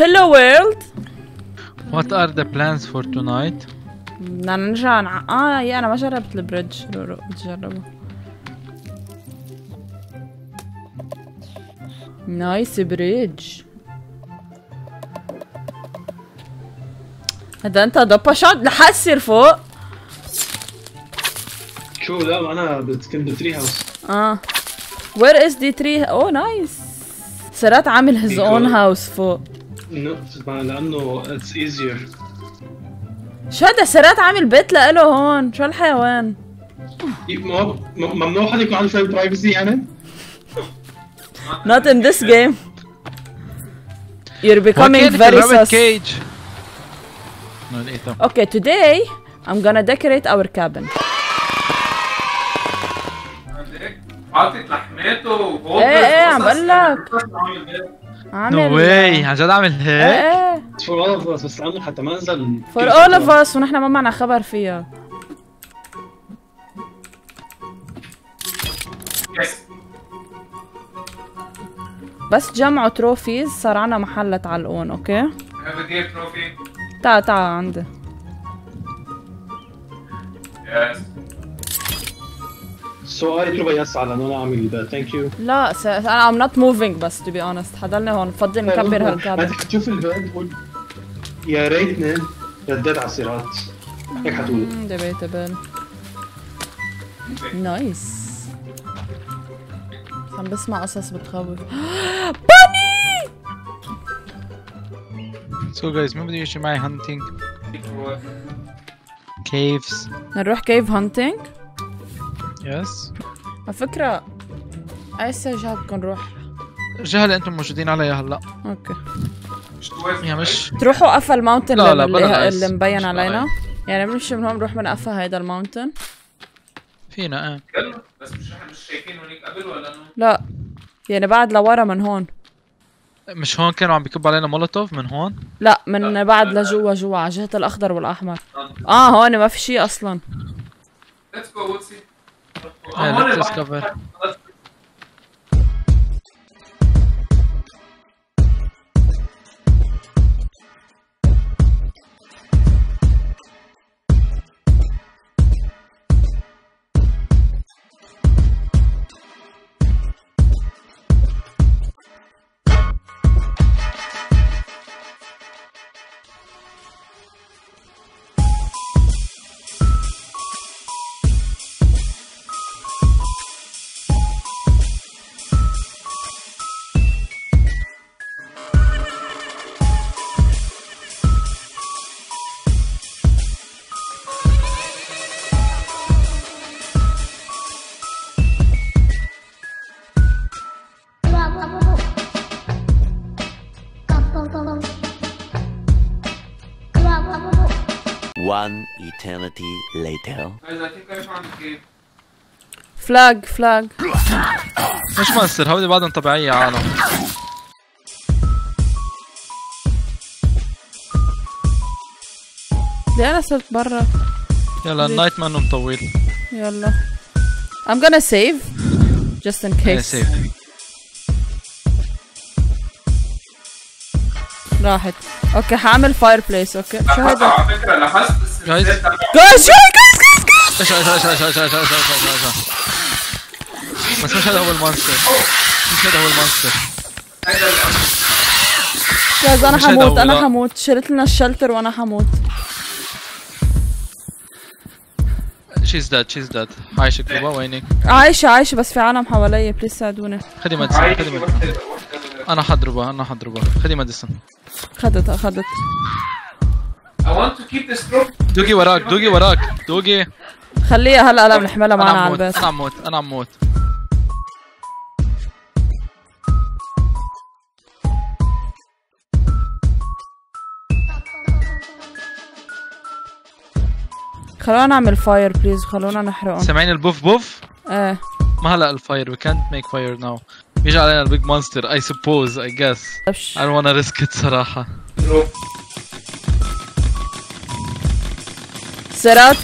Hello world What are the plans for tonight? بدنا نرجع نع... آه يا أنا ما جربت ال bridge. رورو بتجربه. Nice bridge. هذا أنت ضبا شوت لحد تصير فوق. شو لا أنا كنت ب tree house آه. Where is the tree oh nice. سرات عامل his own house فوق. لأنه it's easier شو هذا سرات عامل بيت لإله هون؟ شو الحيوان؟ ممنوع حدا يكون عنده شوية privacy يعني؟ Not in this game. You're becoming very sus. Okay, today I'm gonna decorate our cabin. حاطط لحماته وهو إيه إيه عم بقول لك عامل no way عن جد عامل إيه هيك؟ إيه for all of us بس لأنه حتى ما نزل for all of us ونحن ما معنا خبر فيها. بس جمعوا trophies صار عنا محل تعلقون okay؟ deer trophy تعا تعا عندي. يس So I تبغى يس على انا اعمل ده ثانك يو لا س... انا ام نوت موفينج بس تو بي اونست حضرنا هون نفضل نكبر هالكعبة هتشوف تشوف البلد قول يا ريتنا ردات على الصراط هيك هتقول debatable نايس عم بسمع قصص بتخوف باني So guys مين بده يجي معي hunting caves نروح cave hunting yes. على فكرة أي سجا بدكم نروح؟ جهل أنتم موجودين عليها هلا. Okay. يا مش تروحوا قفا ال mountain لا، اللي, لا، اللي. اللي مبين علينا. يعني بنمشي من هون بنروح من قفا هيدا ال mountain. فينا إيه بس مش إحنا مش شايفين هونيك قبل ولا لا يعني بعد لورا من هون. مش هون كانوا عم بيكبوا علينا مولوتوف؟ من هون؟ لا من بعد لجوا جوا على جهة الأخضر والأحمر. آه. هون ما في شيء أصلا. Let's go we'll see Yeah, let's cover eternity later. Guys, I think I found the cave. فلاج فلاج مش مونستر هودي بعضهم طبيعية عالم ليه أنا صرت برا يلا النايت منه مطول يلا I'm gonna save just in إيه case. راحت. okay حأعمل fireplace okay. شو هيدا؟ على فكره لاحظت بس. جايز جايز جايز إيش إيش إيش إيش إيش إيش إيش إيش إيش بس مش هذا هو ال monster. مش هذا هو ال monster. guys أنا حموت أنا. حموت. شلت لنا ال shelter وأنا حموت. she's dead she's dead عايشة كوبا وينك؟ عايشة عايشة بس في عالم حوالي please ساعدوني. خدي medicine خدي medicine أنا حضربها أنا حضربها. خدي medicine خدت اخدت I want to keep this trophy. دوقي وراك دوقي وراك دوقي. خليها هلا هلا بنحملها معنا على البيت. أنا عم موت أنا عم موت خلونا نعمل fireplace خلونا نحرقهم. سامعين البوف بوف؟ إيه. ما هلا ال fire we can't make fire now. يجي علينا ال big monster I suppose I guess I don't wanna risk it صراحة. سرات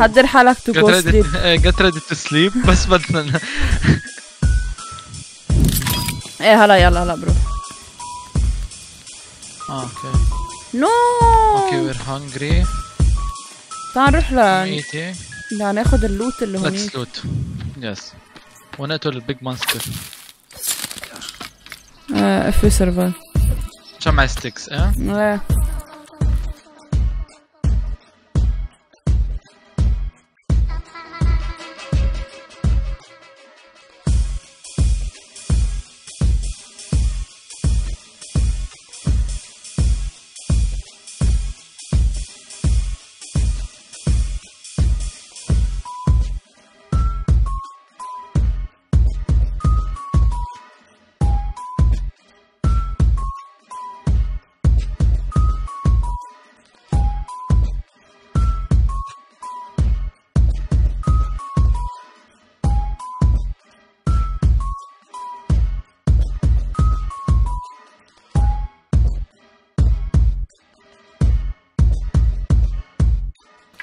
حضر حالك to go sleep get ready to sleep بس بدنا إيه هلا يلا هلا bro okay. no. okay we're hungry تعال نروح ل لا ناخذ ال loot اللي هونيك loot yes ونقتل ال big monster آه if survive جمع sticks آه؟ إيه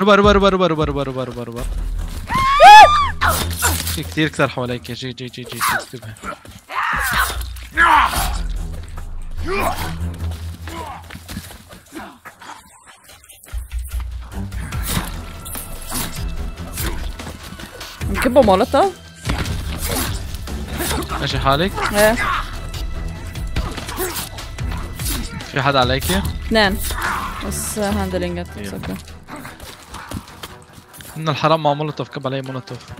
ربا ربا ربا ربا ربا ربا ربا ربا. ربا في كثير كثر حواليك. جي جي جي جي انتبه نكبه مولوتوف ماشي حالك. إيه. في حدا عليكي اثنين. بس handling it okay من الحرام مع مولوتوف كب علي مولوتوف.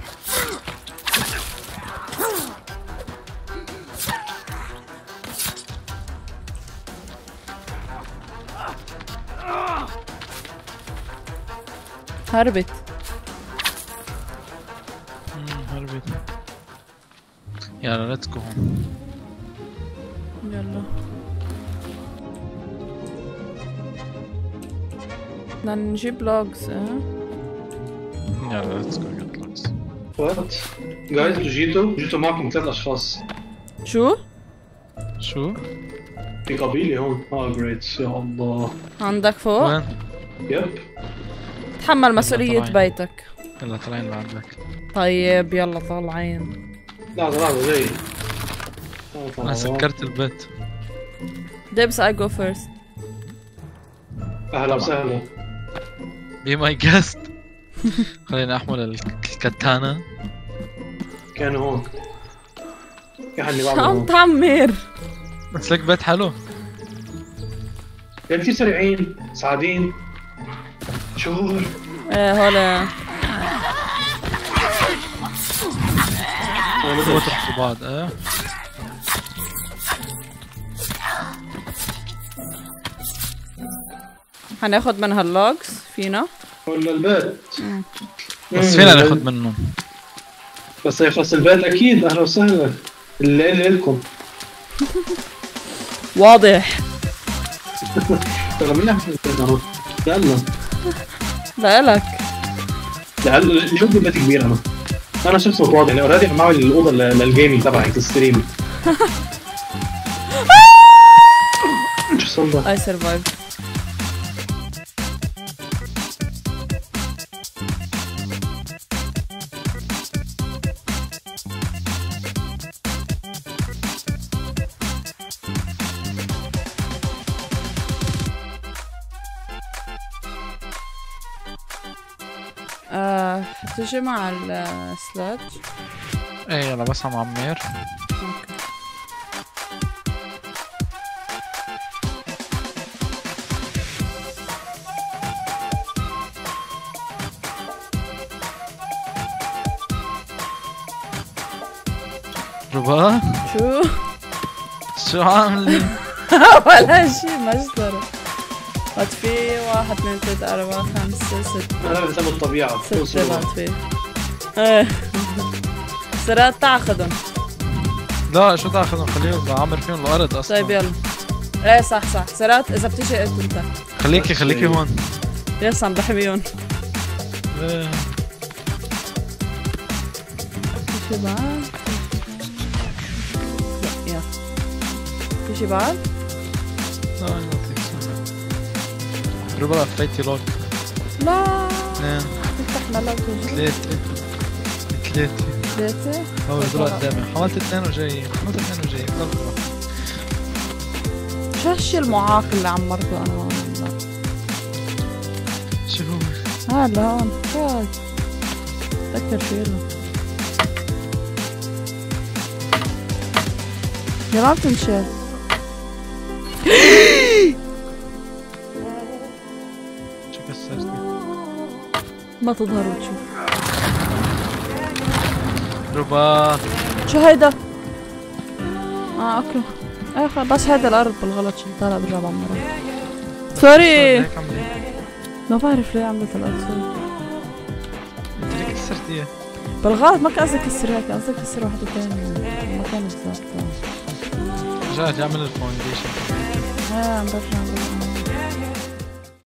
هربت. هربت. يلا ليتس جو يلا. بدنا نجيب لوجز آه؟ يلا ليتس جو جيت لوكس وات جايز جيتوا جيتوا معكم ثلاث اشخاص شو؟ شو؟ في قبيله هون آه جريت يا الله عندك فوق؟ وين؟ يب تحمل مسؤولية. بيتك يلا طلعين لعندك طيب يلا طالعين لحظه لحظه جاي أنا سكرت البيت دبس I go first. أهلا وسهلا بي ماي جاست خليني أحمل الكتانة. كان هون. كحلي شو تعمر؟ بس لك بيت حلو. كثير سريعين صعبين شهور. إيه هلا بدو تحكوا بعض إيه. هناخد من هاللوجز فينا. ولا البيت؟ بس فينا ناخذ منهم بس يخلص البيت أكيد أهلا وسهلا. الليل لكم واضح. ترى مين يلا. لإلك لعل شوف البيت كبير أنا أنا شخص متواضع يعني already عم اعمل الأوضة لل- لل gaming تبعي ال stream شو صار؟ ده؟ I survived. آه تجي مع السلادج إيه يلا بس عم عمير ربا. شو؟ شو عاملة؟ ولا شيء مجزرة بعد في واحد اثنين ثلاثة أربعة خمسة ستة. أنا بسمي الطبيعة. ستة بعد في إيه. سرقت تأخذهم. لا شو تأخذهم؟ خليهم بعمر فيهم الأرض أصلا. طيب يلا. إيه صح صح. سرقت إذا بتجي قلت أنت. خليكي خليكي هون. يس عم بحميهم. في شي بعد؟ في شي بعد؟ لا. ربا لفيتي لوك لا. ثلاثة. ثلاثة. ثلاثة. هو يضل قدامي. حملت اثنين وجايين. حملت اثنين وجايين. شو هالشي المعاق اللي عمرته أنا؟ هون. شو هو؟ هذا هون فاز. فكر شيله يا ما بتنشال ما تظهر وتشوف ربا. شو هيدا؟ آه okay. إيه خلاص بس هيدا الأرض بالغلط شلتها لا برجع بعمرها sorry ما بعرف ليه عملت الأرض sorry أنت ليه كسرتيها؟ بالغلط ما كان قصدي كسر هيك قصدي كسر واحدة تانية. ما كانت ظابطة رجعت اعمل الفاونديشن. إيه عم برجع عم برجع